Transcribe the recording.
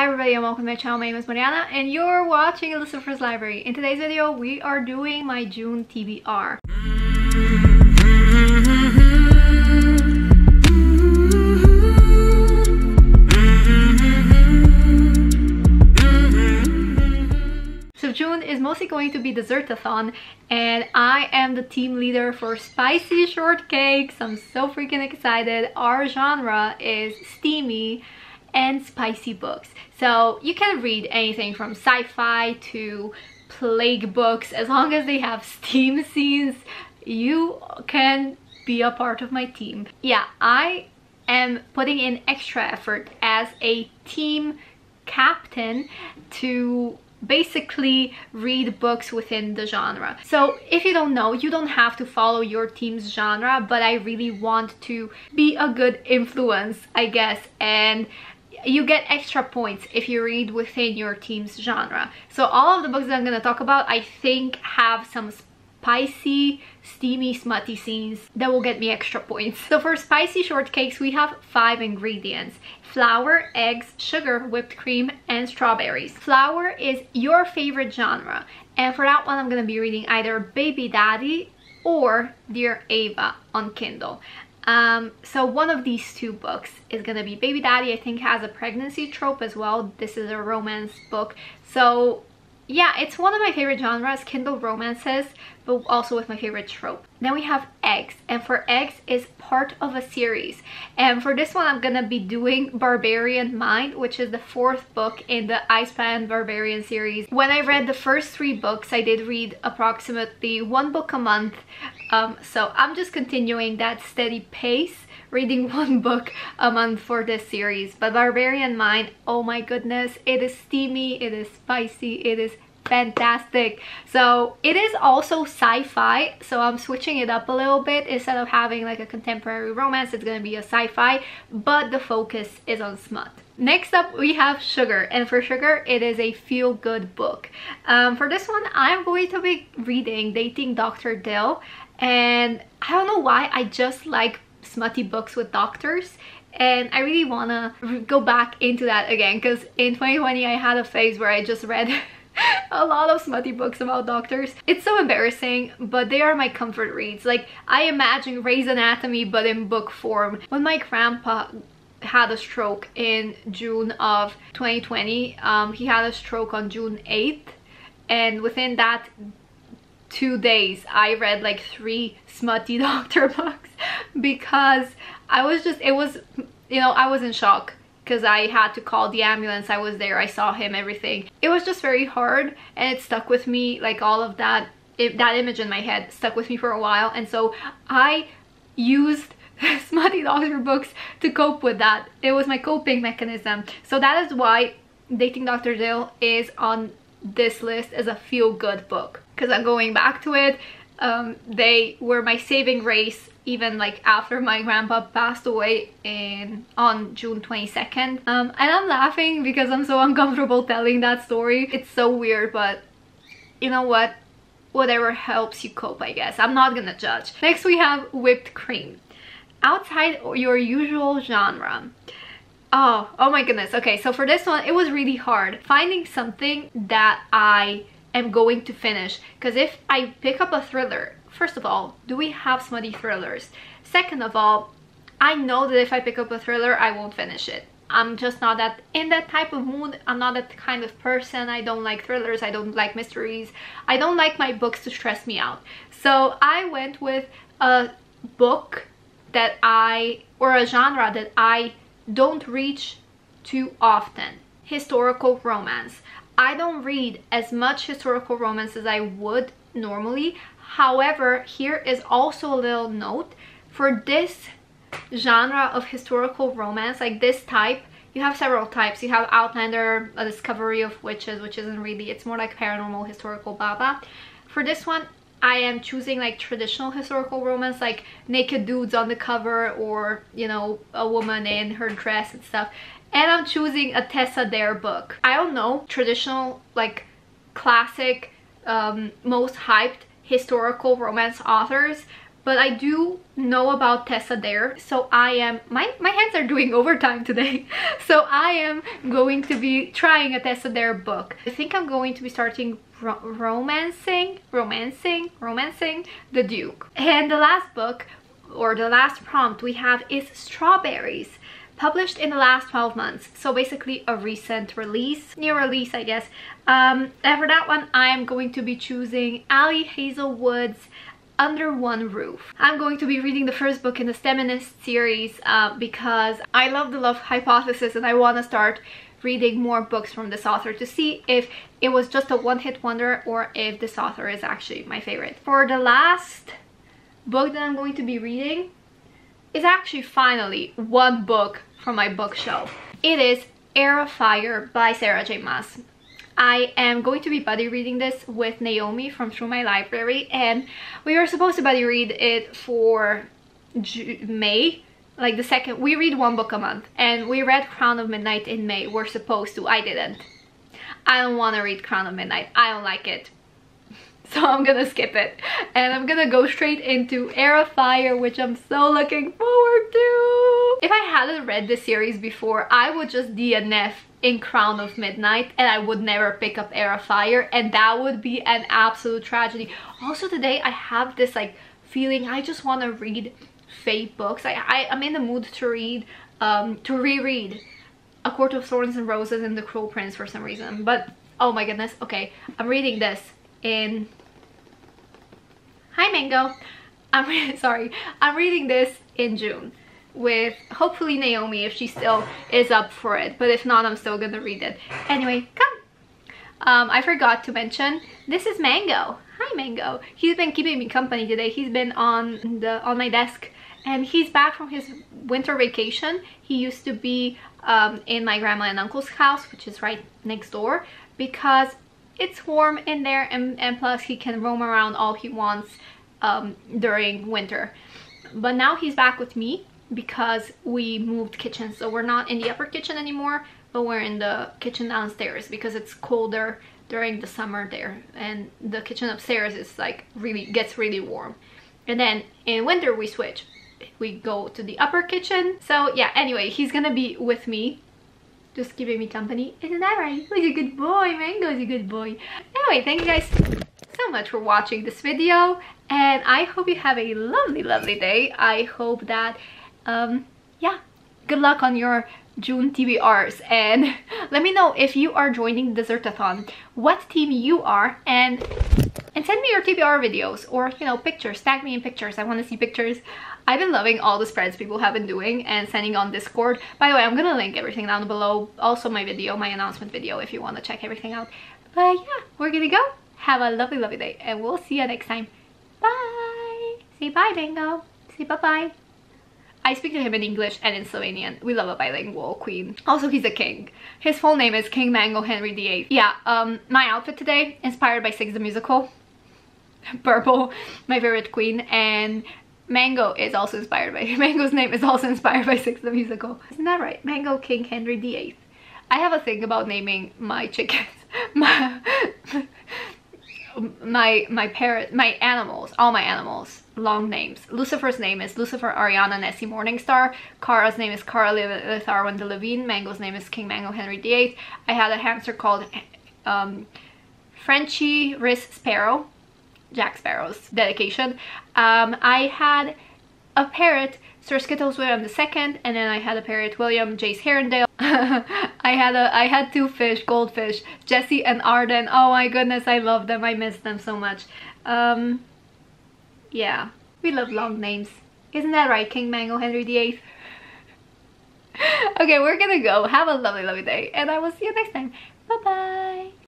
Hi everybody and welcome to my channel. My name is Mariana and you're watching Lucifer's Library. In today's video, we are doing my June TBR. So June is mostly going to be Dessertathon and I am the team leader for Spicy Shortcakes. I'm so freaking excited. Our genre is steamy and spicy books. So you can read anything from sci-fi to plague books as long as they have steam scenes you can be a part of my team. Yeah, I am putting in extra effort as a team captain to basically read books within the genre. So if you don't know, you don't have to follow your team's genre, but I really want to be a good influence, I guess, and you get extra points if you read within your team's genre. So all of the books that I'm going to talk about, I think have some spicy, steamy, smutty scenes that will get me extra points. So for spicy shortcakes, we have five ingredients. Flour, eggs, sugar, whipped cream, and strawberries. Flour is your favorite genre. And for that one, I'm going to be reading either Baby Daddy or Dear Ava on Kindle. Um, so one of these two books is gonna be Baby Daddy, I think has a pregnancy trope as well. This is a romance book. So yeah, it's one of my favorite genres, Kindle romances, but also with my favorite trope. Then we have Eggs, and for Eggs is part of a series. And for this one, I'm gonna be doing Barbarian Mine, which is the fourth book in the Ice Planet Barbarian series. When I read the first three books, I did read approximately one book a month. Um, so I'm just continuing that steady pace reading one book a month for this series. But Barbarian Mine, oh my goodness, it is steamy, it is spicy, it is fantastic so it is also sci-fi so i'm switching it up a little bit instead of having like a contemporary romance it's gonna be a sci-fi but the focus is on smut Next up, we have Sugar, and for Sugar, it is a feel-good book. Um, for this one, I'm going to be reading Dating Dr. Dil, and I don't know why, I just like smutty books with doctors and I really want to go back into that again because in 2020 I had a phase where I just read a lot of smutty books about doctors. It's so embarrassing, but they are my comfort reads. Like, I imagine Grey's Anatomy, but in book form. When my grandpa had a stroke in June of 2020, um, he had a stroke on June 8th, and within that two days, I read like three smutty doctor books because I was just, it was, you know, I was in shock because I had to call the ambulance. I was there, I saw him, everything. It was just very hard and it stuck with me, like all of that, it, that image in my head stuck with me for a while. And so I used smutty doctor books to cope with that. It was my coping mechanism. So that is why Dating Dr. Dil is on this list as a feel-good book because I'm going back to it. Um, they were my saving grace even like after my grandpa passed away in on June 22nd. Um, and I'm laughing because I'm so uncomfortable telling that story. It's so weird, but you know what? Whatever helps you cope, I guess. I'm not gonna judge. Next we have whipped cream. Outside your usual genre. Oh, oh my goodness. Okay, so for this one, it was really hard finding something that I am going to finish. Because if I pick up a thriller First of all, do we have smutty thrillers? Second of all, I know that if I pick up a thriller, I won't finish it. I'm just not that in that type of mood. I'm not that kind of person. I don't like thrillers. I don't like mysteries. I don't like my books to stress me out. So I went with a book that I, or a genre that I don't reach too often. Historical romance. I don't read as much historical romance as I would normally. However, here is also a little note. For this genre of historical romance, like this type, you have several types. You have Outlander, A Discovery of Witches, which isn't really, it's more like paranormal, historical, blah. For this one, I am choosing like traditional historical romance, like naked dudes on the cover or, you know, a woman in her dress and stuff. And I'm choosing a Tessa Dare book. I don't know, traditional, like classic, um, most hyped historical romance authors but I do know about Tessa Dare. So I am my my hands are doing overtime today. So I am going to be trying a Tessa Dare book. I think I'm going to be starting ro romancing romancing romancing the Duke. And the last book or the last prompt we have is strawberries published in the last 12 months so basically a recent release new release i guess um and for that one i am going to be choosing ali hazelwood's under one roof. I'm going to be reading the first book in the Steminist series uh, because I love the love hypothesis and I want to start reading more books from this author to see if it was just a one-hit wonder or if this author is actually my favorite. For the last book that I'm going to be reading is actually finally one book from my bookshelf. It is Heir of Fire by Sarah J. Maas. I am going to be buddy reading this with Naomi from Through My Library and we were supposed to buddy read it for May like the second we read one book a month and we read Crown of Midnight in May. We're supposed to. I didn't. I don't want to read Crown of Midnight. I don't like it so I'm gonna skip it and I'm gonna go straight into of Fire which I'm so looking forward to if I hadn't read this series before I would just DNF in Crown of Midnight and I would never pick up of Fire and that would be an absolute tragedy. Also today I have this like feeling I just want to read fae books. I, I, I'm in the mood to read, um, to reread A Court of Thorns and Roses and The Cruel Prince for some reason. But oh my goodness, okay, I'm reading this in... Hi Mango! I'm sorry, I'm reading this in June with hopefully Naomi if she still is up for it. But if not I'm still gonna read it. Anyway come. Um, I forgot to mention this is Mango. Hi Mango. He's been keeping me company today. He's been on the on my desk and he's back from his winter vacation. He used to be um, in my grandma and uncle's house which is right next door because it's warm in there and, and plus he can roam around all he wants um, during winter. But now he's back with me because we moved kitchen. So we're not in the upper kitchen anymore but we're in the kitchen downstairs because it's colder during the summer there. And the kitchen upstairs is like really gets really warm. And then in winter we switch. We go to the upper kitchen. So yeah anyway he's gonna be with me just giving me company. Isn't that right? He's a good boy. Mango. mango's a good boy. Anyway thank you guys so much for watching this video and i hope you have a lovely lovely day. I hope that um, yeah, good luck on your June TBRs and let me know if you are joining Dessertathon, what team you are and and send me your TBR videos or you know pictures, tag me in pictures, I want to see pictures. I've been loving all the spreads people have been doing and sending on Discord. By the way, I'm gonna link everything down below, also my video, my announcement video if you want to check everything out. But yeah, we're gonna go. Have a lovely, lovely day and we'll see you next time. Bye! Say bye, Bingo. Say bye-bye. I speak to him in English and in Slovenian. We love a bilingual queen. Also, he's a king. His full name is King Mango Henry VIII. Yeah, um, my outfit today, inspired by Six the Musical. Purple, my favorite queen, and Mango is also inspired by, Mango's name is also inspired by Six the Musical. Isn't that right? Mango King Henry VIII. I have a thing about naming my chickens. my, my, my parrot, my animals, all my animals long names. Lucifer's name is Lucifer Ariana Nessie Morningstar. Kara's name is Kara Litharwan de Levine. Mango's name is King Mango Henry VIII. I had a hamster called um, Frenchie Riss Sparrow. Jack Sparrow's dedication. Um, I had a parrot, Sir Skittles William II, and then I had a parrot, William Jace Herondale. I had a I had two fish, goldfish, Jesse and Arden. Oh my goodness, I love them. I miss them so much. Um, yeah, we love long names. Isn't that right, King Mango Henry VIII? okay, we're gonna go. Have a lovely, lovely day. And I will see you next time. Bye-bye.